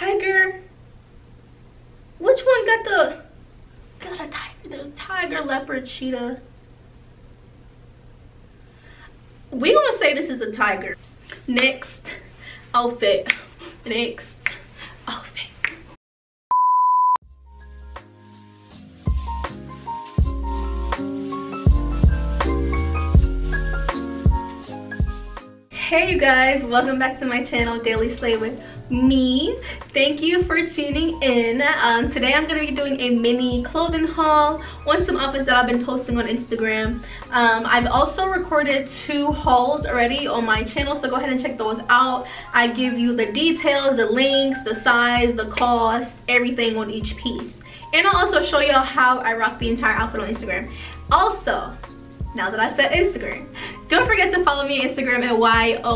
tiger. Which one got the, got a tiger? There's tiger, leopard, cheetah. We gonna say this is the tiger. Next outfit. Next outfit. hey you guys welcome back to my channel daily slay with me thank you for tuning in. Um, today i'm to be doing a mini clothing haul on some outfits that i've been posting on instagram. Um, i've also recorded two hauls already on my channel so go ahead and check those out. I give you the details the links the size the cost everything on each piece. And i'll also show y'all how i rock the entire outfit on instagram. Also now that I said Instagram. Don't forget to follow me on Instagram at y-o-u.b-e-t-t-a.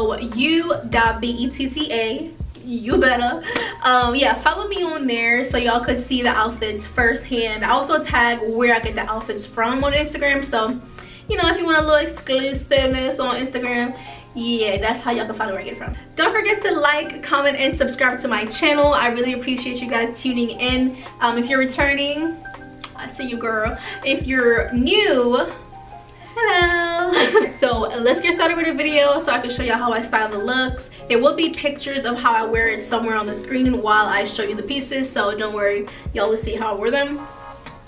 You better. Um, yeah, follow me on there so y'all could see the outfits firsthand. I also tag where I get the outfits from on Instagram. So, you know, if you want a little exclusiveness on Instagram, yeah that's how y'all can find where i get from don't forget to like comment and subscribe to my channel i really appreciate you guys tuning in um, if you're returning i see you girl if you're new hello. So let's get started with the video so i can show y'all how i style the looks. There will be pictures of how i wear it somewhere on the screen while i show you the pieces so don't worry. Y'all will see how i wear them.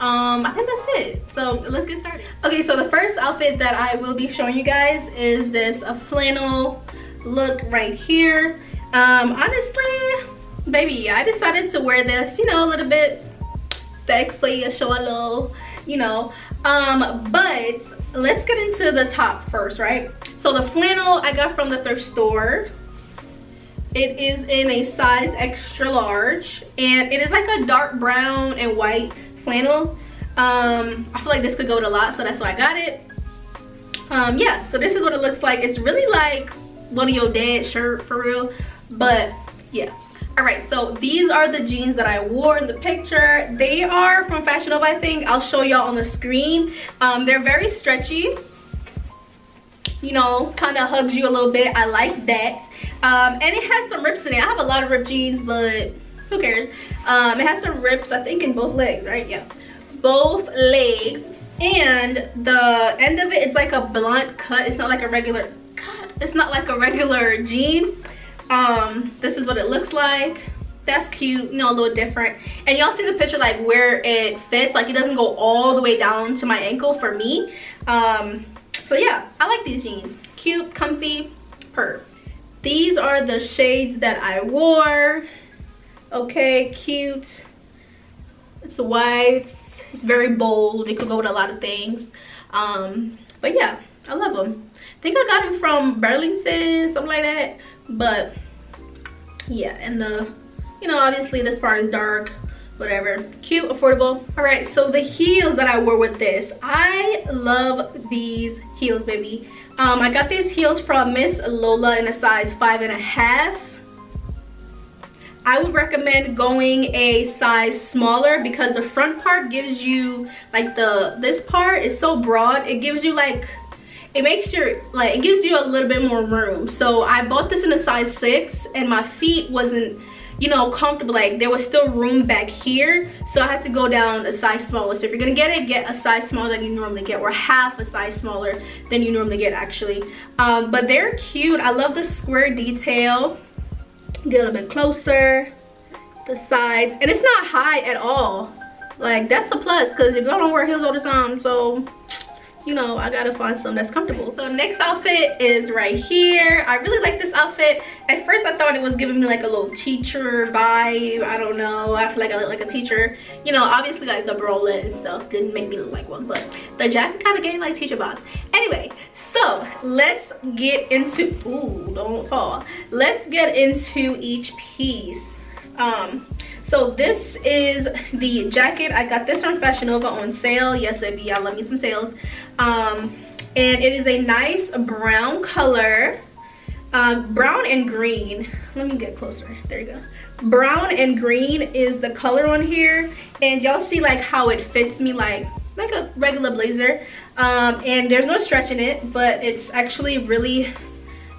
Um i think that's it. So let's get started. Okay so the first outfit that i will be showing you guys is this a flannel look right here. Um honestly baby i decided to wear this you know a little bit sexy show a little you know. Um but let's get into the top first right? So the flannel i got from the thrift store it is in a size extra large and it is like a dark brown and white flannel. Um i feel like this could go with a lot so that's why i got it. Um yeah so this is what it looks like. It's really like one of your dad's shirt for real. But yeah all right so these are the jeans that i wore in the picture. They are from fashion nova i think. I'll show y'all on the screen. Um, they're very stretchy. You know kind of hugs you a little bit. I like that. Um, and it has some rips in it. I have a lot of ripped jeans but who cares? Um, it has some rips i think in both legs right? Yeah. Both legs. And the end of it it is like a blunt cut. It's not like a regular god it's not like a regular jean um this is what it looks like. That's cute you know a little different. And y'all see the picture like where it fits? Like it doesn't go all the way down to my ankle for me. Um so yeah i like these jeans. Cute comfy per these are the shades that i wore. Okay cute. It's white. It's very bold. It could go with a lot of things. Um but yeah i love them i think i got them from burlington something like that but yeah and the you know obviously this part is dark whatever. Cute affordable. All right so the heels that i wore with this i love these heels baby. Um i got these heels from miss lola in a size five and a half. I would recommend going a size smaller because the front part gives you like the this part is so broad it gives you like it makes your like it gives you a little bit more room. So i bought this in a size six and my feet wasn't you know comfortable. Like there was still room back here so i had to go down a size smaller. So if you're gonna get it get a size smaller than you normally get or half a size smaller than you normally get actually. Um, but they're cute. I love the square detail. Get a little bit closer the sides. And it's not high at all. Like that's a plus because you're gonna wear heels all the time so you know i gotta find something that's comfortable. So next outfit is right here. I really like this outfit. At first i thought it was giving me like a little teacher vibe. I don't know. I feel like i look like a teacher. You know obviously like the bralette and stuff didn't make me look like one but the jacket kind of gave me like teacher vibes. Anyway so let's get into ooh don't fall. Let's get into each piece um so this is the jacket. I got this from fashion nova on sale. Yes baby y'all love me some sales. Um and it is a nice brown color. Uh brown and green. Let me get closer. There you go. Brown and green is the color on here. And y'all see like how it fits me like like a regular blazer. Um and there's no stretch in it but it's actually really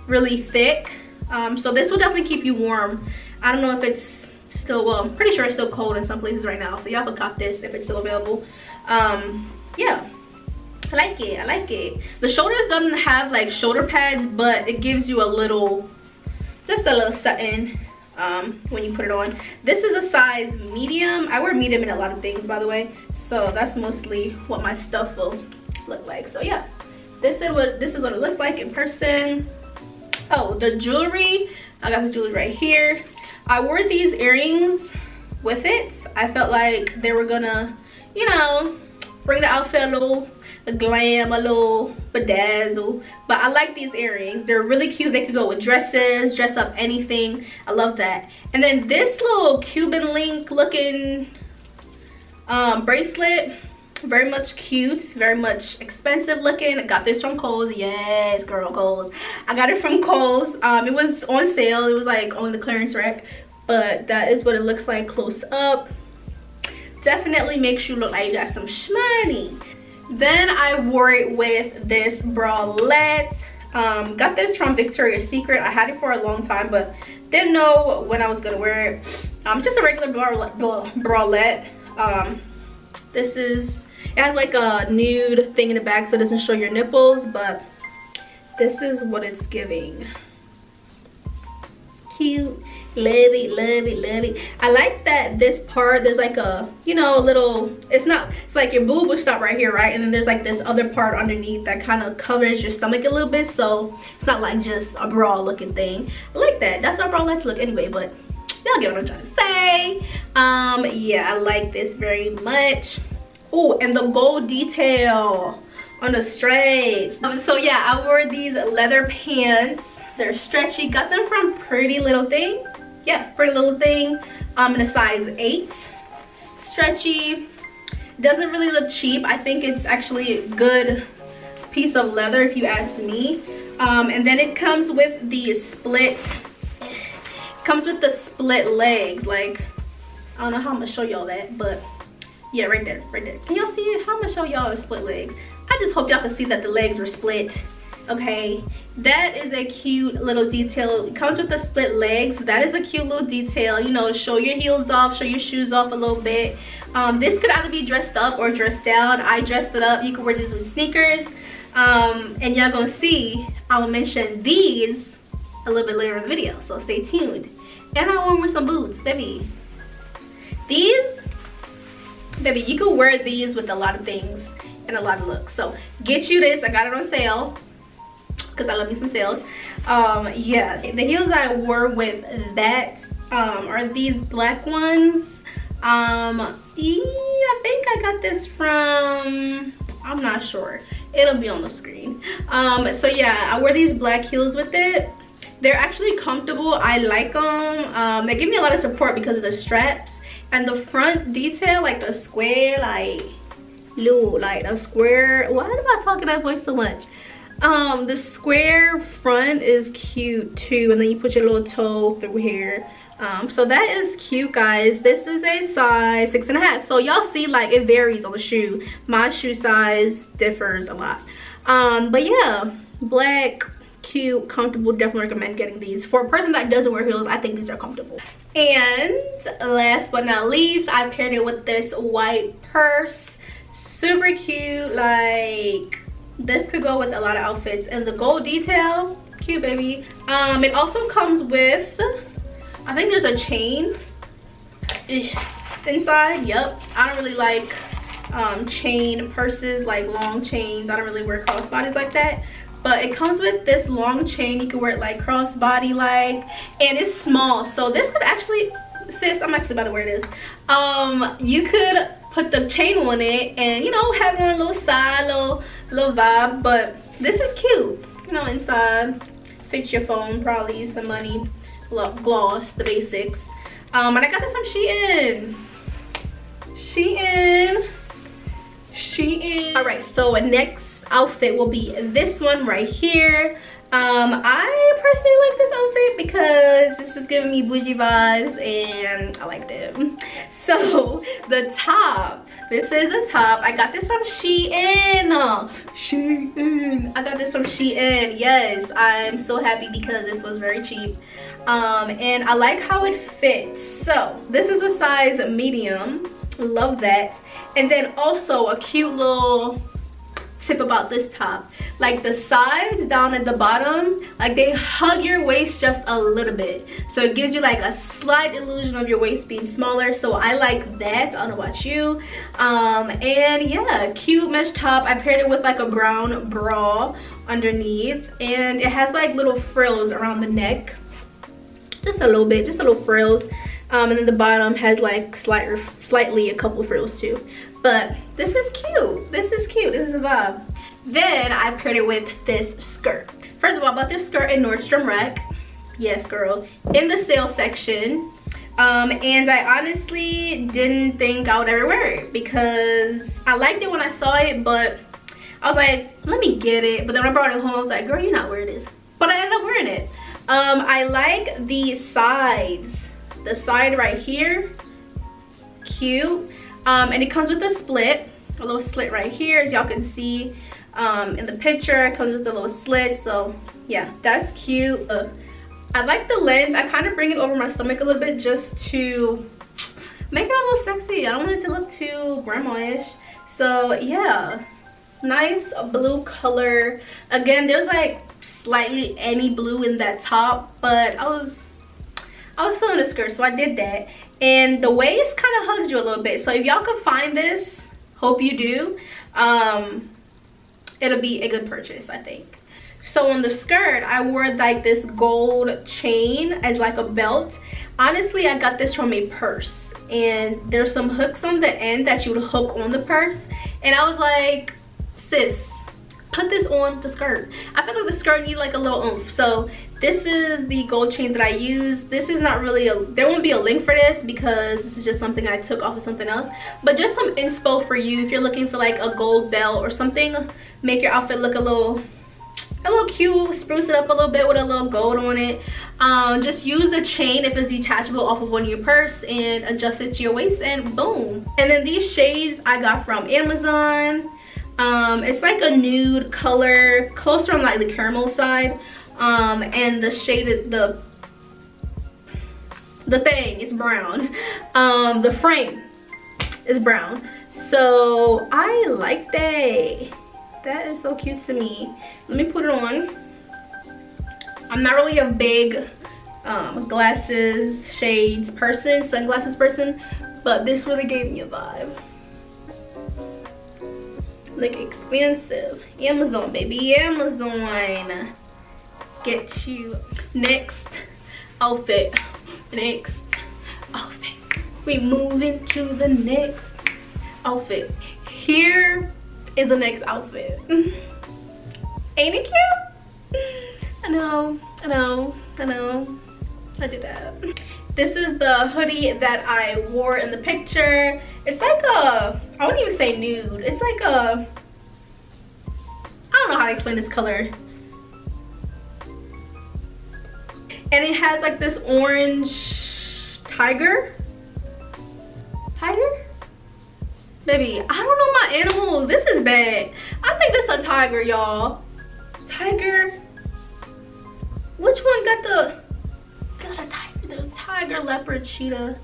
really thick. Um so this will definitely keep you warm. I don't know if it's still well i'm pretty sure it's still cold in some places right now so y'all can cop this if it's still available um yeah I like it, I like it. The shoulders doesn't have like shoulder pads, but it gives you a little, just a little something um, when you put it on. This is a size medium. I wear medium in a lot of things, by the way. So that's mostly what my stuff will look like. So yeah, this is what this is what it looks like in person. Oh, the jewelry. I got the jewelry right here. I wore these earrings with it. I felt like they were gonna, you know, bring the outfit a little a glam, a little bedazzle. But I like these earrings. They're really cute. They could go with dresses, dress up anything. I love that. And then this little Cuban link looking um, bracelet very much cute very much expensive looking. Got this from Kohl's. Yes girl Kohl's. I got it from Kohl's. Um it was on sale. It was like on the clearance rack but that is what it looks like close up. Definitely makes you look like you got some money. Then I wore it with this bralette. Um got this from Victoria's Secret. I had it for a long time but didn't know when I was gonna wear it. Um just a regular bralette. Um this is it has like a nude thing in the back so it doesn't show your nipples, but this is what it's giving. Cute, love it, love it, love it. I like that this part, there's like a, you know, a little, it's not, it's like your boob will stop right here, right? And then there's like this other part underneath that kind of covers your stomach a little bit. So it's not like just a bra looking thing. I like that. That's how bra like to look anyway, but y'all get what I'm trying to say. Um, yeah, I like this very much. Oh, and the gold detail on the strapes. Um, so yeah, I wore these leather pants. They're stretchy. Got them from Pretty Little Thing. Yeah, Pretty Little Thing. Um, in a size 8. Stretchy. Doesn't really look cheap. I think it's actually a good piece of leather if you ask me. Um, and then it comes with the split, comes with the split legs. Like, I don't know how I'm gonna show y'all that, but yeah right there right there. Can y'all see it? How i'm gonna show y'all split legs? I just hope y'all can see that the legs were split okay? That is a cute little detail. It comes with the split legs. That is a cute little detail you know show your heels off show your shoes off a little bit. Um, this could either be dressed up or dressed down. I dressed it up. You can wear these with sneakers. Um, and y'all gonna see i will mention these a little bit later in the video so stay tuned. And i wore with some boots. Baby these baby you can wear these with a lot of things and a lot of looks. So get you this. I got it on sale because i love me some sales. Um yes. The heels i wore with that um are these black ones. Um i think i got this from i'm not sure. It'll be on the screen. Um so yeah i wear these black heels with it. They're actually comfortable. I like them um they give me a lot of support because of the straps and the front detail like the square like look like a square. Why am i talking that voice so much? Um the square front is cute too and then you put your little toe through here. Um so that is cute guys. This is a size six and a half. So y'all see like it varies on the shoe. My shoe size differs a lot. Um but yeah black cute comfortable definitely recommend getting these. For a person that doesn't wear heels i think these are comfortable. And last but not least i paired it with this white purse. Super cute like this could go with a lot of outfits. And the gold detail cute baby. Um it also comes with i think there's a chain inside. Yep i don't really like um chain purses like long chains. I don't really wear crossbodies like that but it comes with this long chain. You can wear it like crossbody like and it's small. So this could actually sis i'm actually about to wear this. Um you could put the chain on it and you know have it on a little side little little vibe but this is cute. You know inside fix your phone probably use some money gloss the basics. Um and i got this from shein. Shein. Shein. All right so next outfit will be this one right here Um, I personally like this outfit because it's just giving me bougie vibes and I liked it. So the top, this is the top. I got this from Shein. Shein. I got this from Shein. Yes, I'm so happy because this was very cheap. Um, and I like how it fits. So this is a size medium. Love that. And then also a cute little tip about this top. Like the sides down at the bottom like they hug your waist just a little bit. So it gives you like a slight illusion of your waist being smaller. So i like that. I don't know about you. Um and yeah cute mesh top. I paired it with like a brown bra underneath. And it has like little frills around the neck. Just a little bit just a little frills. Um, and then the bottom has like slight, slightly a couple frills too but this is cute. This is cute. This is a vibe. Then i paired it with this skirt. First of all i bought this skirt in nordstrom rack yes girl. In the sale section. Um, and i honestly didn't think i would ever wear it because i liked it when i saw it but i was like let me get it. But then when i brought it home i was like girl you're not wearing this. But i ended up wearing it. Um, i like the sides. The side right here cute um, and it comes with a split a little slit right here as y'all can see um, in the picture. It comes with a little slit so yeah that's cute. Uh, I like the length I kind of bring it over my stomach a little bit just to make it a little sexy. I don't want it to look too grandma-ish. So yeah nice blue color. Again there's like slightly any blue in that top but I was I was feeling a skirt so I did that and the waist kind of hugs you a little bit. So if y'all can find this hope you do um it'll be a good purchase i think. So on the skirt i wore like this gold chain as like a belt. Honestly i got this from a purse. And there's some hooks on the end that you would hook on the purse. And i was like sis put this on the skirt. I feel like the skirt need like a little oomph. So this is the gold chain that i use. This is not really a there won't be a link for this because this is just something i took off of something else. But just some inspo for you if you're looking for like a gold belt or something. Make your outfit look a little a little cute spruce it up a little bit with a little gold on it. Um, just use the chain if it's detachable off of one of your purse and adjust it to your waist and boom. And then these shades i got from amazon. Um, it's like a nude color closer on like the caramel side um, and the shade is the the thing is brown. Um, the frame is brown. So i like that that is so cute to me. Let me put it on. I'm not really a big um, glasses shades person sunglasses person but this really gave me a vibe. Look expensive. Amazon baby amazon get you next outfit. Next outfit. We moving to the next outfit. Here is the next outfit. Ain't it cute? I know i know i know. I do that. This is the hoodie that i wore in the picture. It's like a i wouldn't even say nude. It's like a i don't know how to explain this color and it has like this orange tiger? Tiger? Baby i don't know my animals. This is bad. I think this is a tiger y'all. Tiger? Which one got the got a tiger there's tiger leopard cheetah?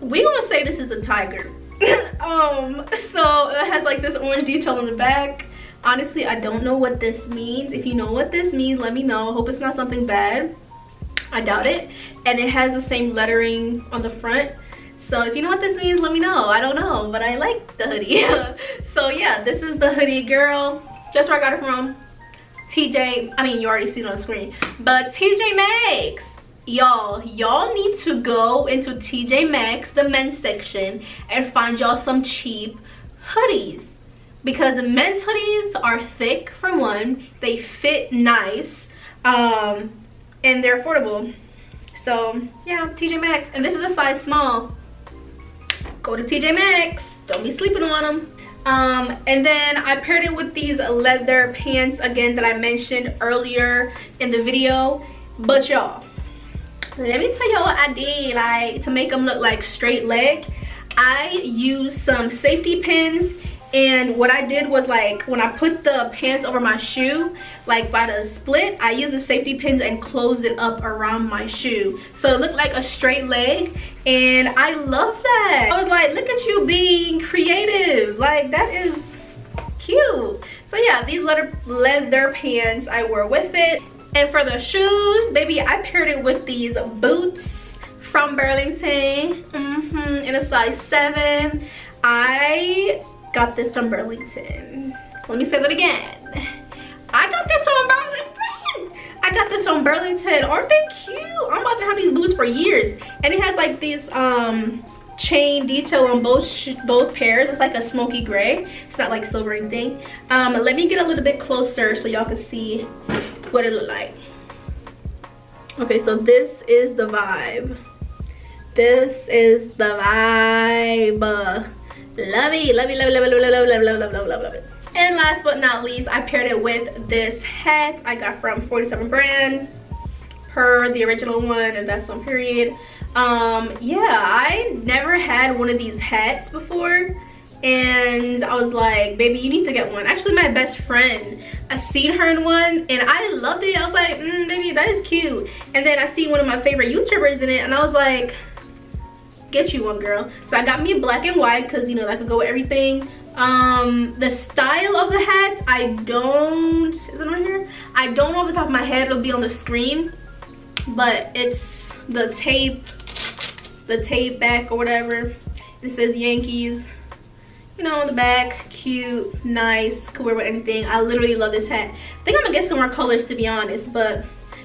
We gonna say this is a tiger. Um so it has like this orange detail on the back honestly i don't know what this means. If you know what this means let me know. I hope it's not something bad. I doubt it. And it has the same lettering on the front. So if you know what this means let me know. I don't know but i like the hoodie. So yeah this is the hoodie girl. Just where i got it from. Tj i mean you already see it on the screen. But tj maxx. Y'all y'all need to go into tj maxx the men's section and find y'all some cheap hoodies because the men's hoodies are thick for one. They fit nice um and they're affordable. So yeah tj maxx. And this is a size small. Go to tj maxx. Don't be sleeping on them Um, and then I paired it with these leather pants again that I mentioned earlier in the video. But y'all, let me tell y'all what I did. Like to make them look like straight leg. I used some safety pins and what I did was like when I put the pants over my shoe like by the split I used the safety pins and closed it up around my shoe. So it looked like a straight leg and I love that. I was like look at you being creative. Like that is cute. So yeah these leather leather pants I wore with it. And for the shoes baby I paired it with these boots from Burlington. Mm -hmm, in a size 7 I got this from Burlington. Let me say that again. I got this from Burlington. I got this from Burlington. Aren't they cute? I'm about to have these boots for years. And it has like this um chain detail on both both pairs. It's like a smoky gray. It's not like silver anything. Um, let me get a little bit closer so y'all can see what it look like. Okay, so this is the vibe. This is the vibe. Love it, love it, love it, love it, love it, love it, love it, love it, love it, love it. And last but not least, I paired it with this hat I got from 47 brand per the original one and that's on period. Um, yeah, I never had one of these hats before and I was like, baby, you need to get one. Actually, my best friend, I've seen her in one and I loved it. I was like, mm, baby, that is cute. And then I see one of my favorite YouTubers in it and I was like, get you one girl. So i got me black and white because you know that could go with everything. Um the style of the hat i don't is it on here? I don't know off the top of my head. It'll be on the screen but it's the tape the tape back or whatever. It says yankees you know on the back. Cute nice could wear with anything. I literally love this hat. I think i'm gonna get some more colors to be honest but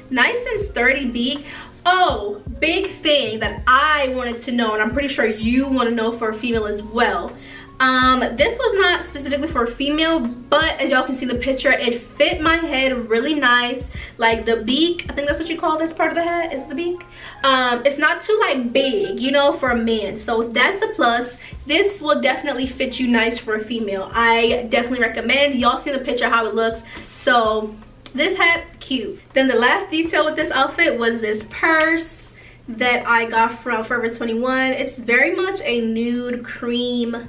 nice and sturdy beak Oh, big thing that I wanted to know, and I'm pretty sure you want to know for a female as well. Um, this was not specifically for a female, but as y'all can see the picture, it fit my head really nice. Like the beak, I think that's what you call this part of the head, is the beak. Um, it's not too like big, you know, for a man. So that's a plus. This will definitely fit you nice for a female. I definitely recommend. Y'all see the picture how it looks. So this hat cute. Then the last detail with this outfit was this purse that i got from forever 21 it's very much a nude cream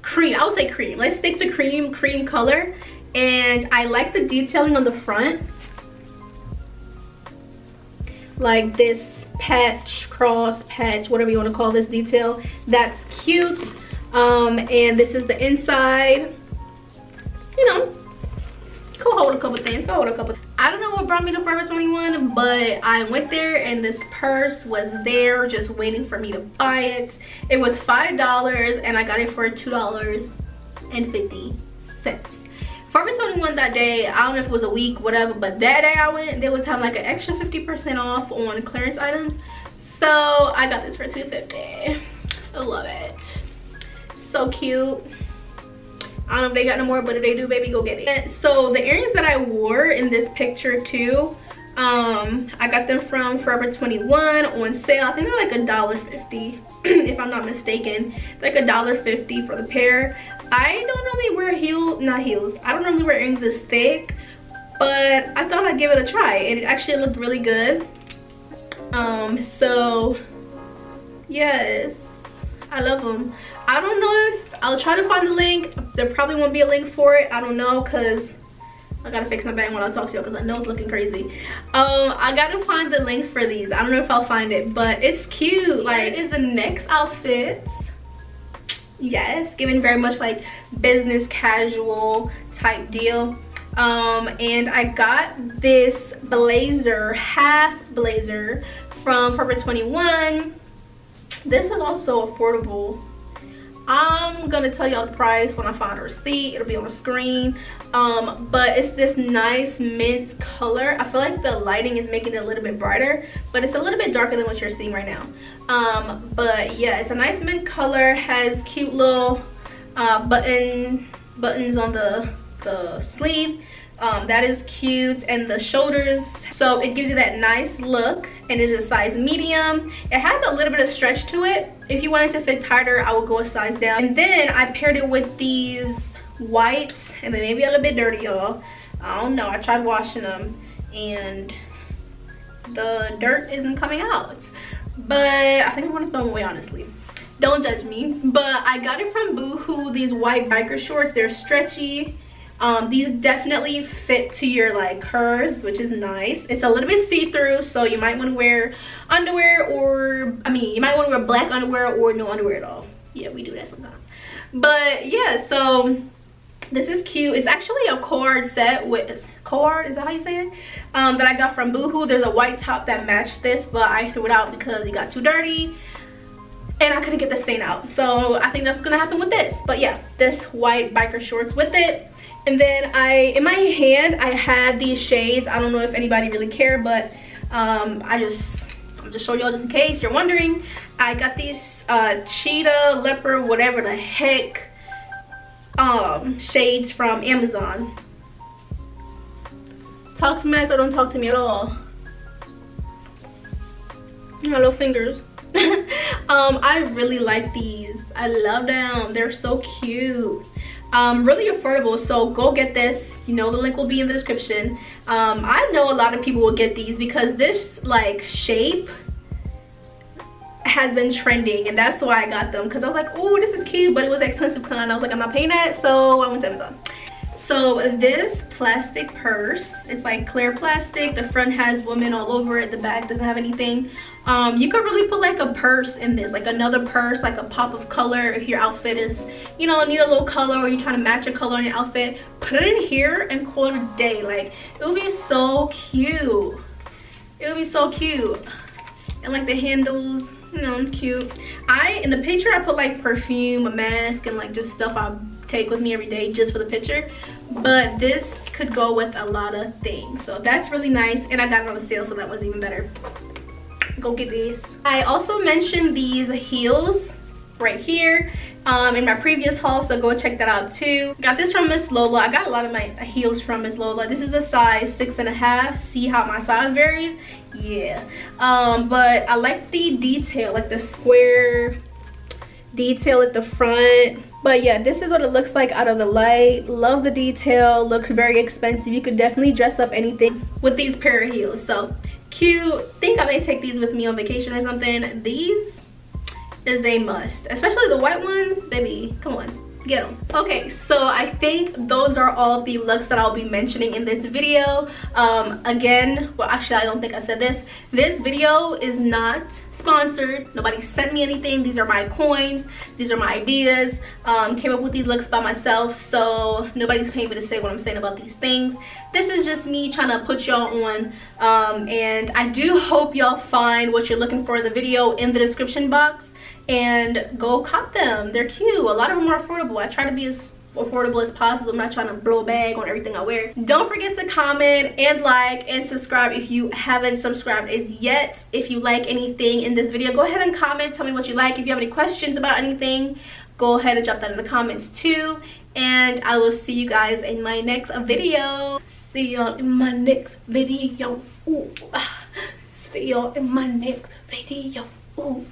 cream i would say cream. Let's stick to cream cream color. And i like the detailing on the front. Like this patch cross patch whatever you want to call this detail. That's cute. Um and this is the inside. You know could hold a couple things, could hold a couple. I don't know what brought me to Forever 21, but I went there and this purse was there just waiting for me to buy it. It was $5 and I got it for $2.50. Forever 21 that day, I don't know if it was a week, whatever, but that day I went, they was having like an extra 50% off on clearance items. So I got this for 250 I love it. So cute. I don't know if they got no more, but if they do, baby, go get it. So the earrings that I wore in this picture too, um, I got them from Forever 21 on sale. I think they're like a dollar fifty, if I'm not mistaken. Like a dollar fifty for the pair. I don't normally wear heels, not heels. I don't normally wear earrings this thick, but I thought I'd give it a try, and it actually looked really good. Um, so yes, I love them. I don't know if I'll try to find the link. There probably won't be a link for it. I don't know because I gotta fix my bag when I talk to y'all because I know it's looking crazy. Um, I gotta find the link for these. I don't know if I'll find it, but it's cute. Like, is the next outfit. Yes, given very much like business casual type deal. Um, and I got this blazer, half blazer from Forever 21. This was also affordable. I'm gonna tell y'all the price when i find a receipt. It'll be on the screen. Um but it's this nice mint color. I feel like the lighting is making it a little bit brighter but it's a little bit darker than what you're seeing right now. Um but yeah it's a nice mint color. Has cute little uh button buttons on the the sleeve. Um, that is cute. And the shoulders. So it gives you that nice look and it is a size medium. It has a little bit of stretch to it. If you wanted to fit tighter i would go a size down. And then i paired it with these white and then maybe a little bit dirty y'all. I don't know. I tried washing them and the dirt isn't coming out. But i think i want to throw them away honestly. Don't judge me. But i got it from boohoo these white biker shorts. They're stretchy um, these definitely fit to your like curves which is nice. It's a little bit see-through so you might want to wear underwear or i mean you might want to wear black underwear or no underwear at all. Yeah we do that sometimes. But yeah so this is cute. It's actually a cord set with cord is that how you say it? Um, that i got from boohoo. There's a white top that matched this but i threw it out because it got too dirty and i couldn't get the stain out. So i think that's gonna happen with this. But yeah this white biker shorts with it and then i in my hand i had these shades i don't know if anybody really care but um, i just i'm just showing y'all just in case you're wondering i got these uh, cheetah leopard whatever the heck um, shades from Amazon. Talk to me or don't talk to me at all. My little fingers. um, I really like these. I love them. They're so cute. Um, really affordable so go get this. You know the link will be in the description. Um, i know a lot of people will get these because this like shape has been trending and that's why I got them because I was like oh this is cute but it was expensive kind I was like I'm not paying that so I went to Amazon so this plastic purse it's like clear plastic. The front has woman all over it. The back doesn't have anything. Um, you could really put like a purse in this like another purse like a pop of color if your outfit is you know need a little color or you're trying to match a color on your outfit put it in here and call it a day. Like it would be so cute. It would be so cute. And like the handles you know cute. I in the picture i put like perfume a mask and like just stuff i take with me every day just for the picture but this could go with a lot of things. So that's really nice. And i got it on sale so that was even better. Go get these. I also mentioned these heels right here um, in my previous haul so go check that out too. Got this from miss lola. I got a lot of my heels from miss lola. This is a size six and a half. See how my size varies? Yeah. Um, but i like the detail like the square detail at the front but yeah this is what it looks like out of the light. Love the detail. Looks very expensive. You could definitely dress up anything with these pair of heels. So cute. Think i may take these with me on vacation or something. These is a must especially the white ones. Baby come on get them okay so i think those are all the looks that i'll be mentioning in this video. Um again well actually i don't think i said this. This video is not sponsored. Nobody sent me anything. These are my coins. These are my ideas. Um came up with these looks by myself so nobody's paying me to say what i'm saying about these things. This is just me trying to put y'all on um and i do hope y'all find what you're looking for in the video in the description box and go cop them. They're cute. A lot of them are affordable. I try to be as affordable as possible. I'm not trying to blow a bag on everything i wear. Don't forget to comment and like and subscribe if you haven't subscribed as yet. If you like anything in this video go ahead and comment. Tell me what you like. If you have any questions about anything go ahead and drop that in the comments too. And i will see you guys in my next video. See y'all in my next video. Ooh. see y'all in my next video. Ooh.